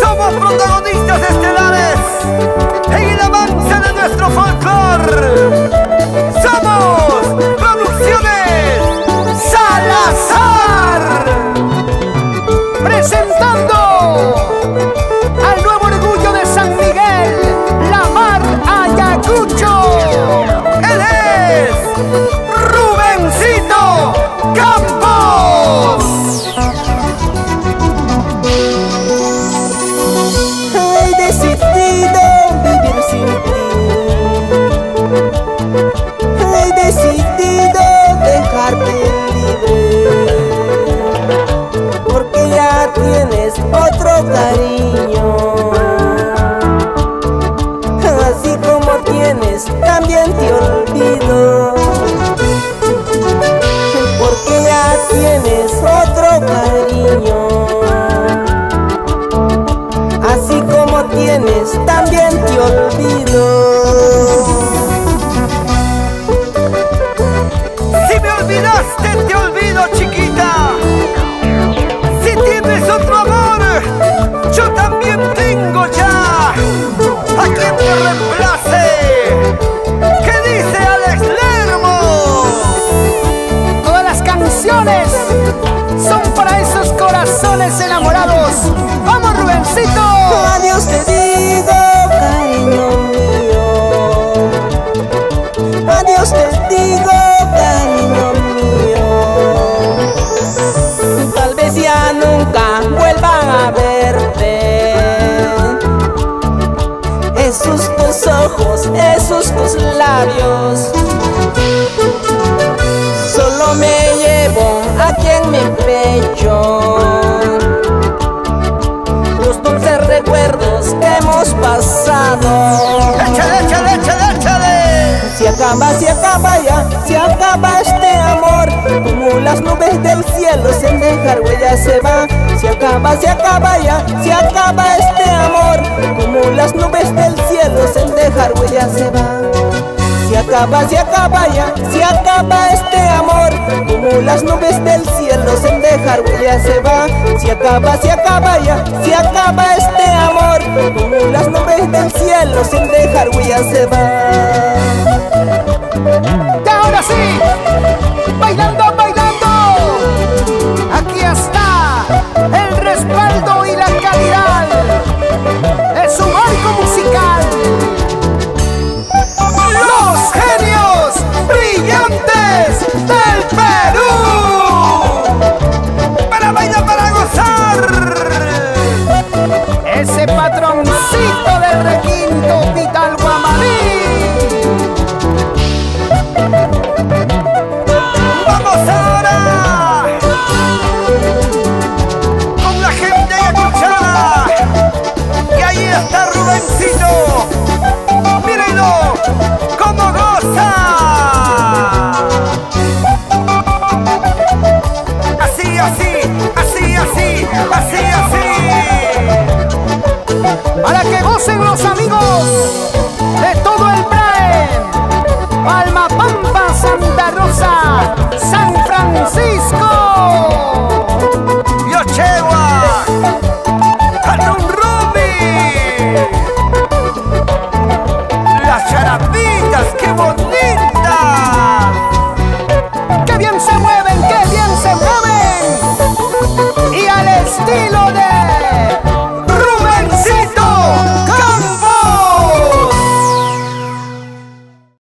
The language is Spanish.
Somos protagonistas estelares también te olvido. Porque ya tienes enamorados. ¡Vamos, Rubencito! Adiós te digo, cariño mío. Adiós te digo, hemos pasado. Échale, échale, échale, échale. Se acaba, se acaba ya, se acaba este amor. Como las nubes del cielo sin dejar huella se va. Se acaba, se acaba ya, se acaba este amor. Como las nubes del cielo sin dejar huella se va. Se acaba, se acaba ya, se acaba este amor. Como las nubes del cielo sin dejar huella se va. Se acaba, se acaba ya, se acaba este amor. Como sin dejar huella se va. Vital Guamaní. Vamos ahora con la gente escuchada. Y ahí está Rubencito. Mírenlo cómo goza. Así, así, así, así, así para que gocen los amigos de todo el Braem, Palma Pampa, Santa Rosa, San Francisco. Yochewa, Canon Ruby, las charapitas, qué bonitas. Qué bien se mueven, qué bien se mueven. Y al estilo de